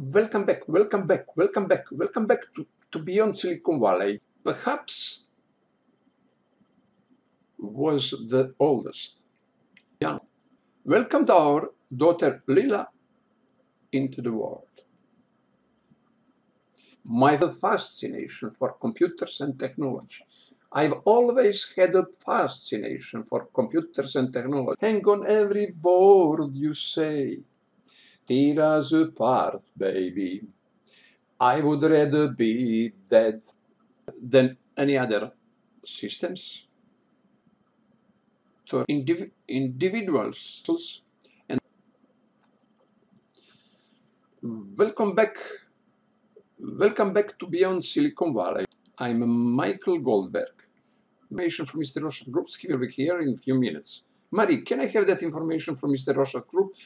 Welcome back, welcome back, welcome back, welcome back to, to Beyond Silicon Valley. Perhaps was the oldest. Yeah. Welcomed our daughter Lila into the world. My fascination for computers and technology. I've always had a fascination for computers and technology. Hang on every word you say. Tear us apart, baby. I would rather be dead than any other systems to indiv individuals and welcome back welcome back to Beyond Silicon Valley. I'm Michael Goldberg. Information from Mr. Rorschach Group. He will be here in a few minutes. Marie, can I have that information from Mr. Rorschach Group?